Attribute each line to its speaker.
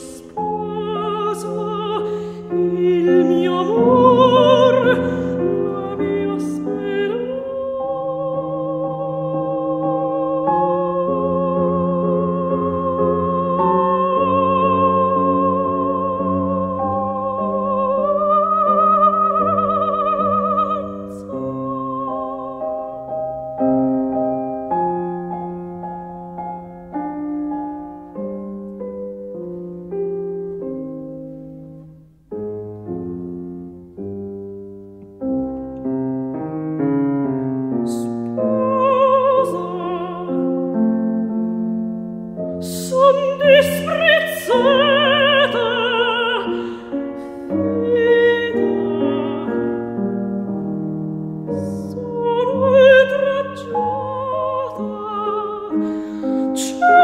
Speaker 1: whisper. much.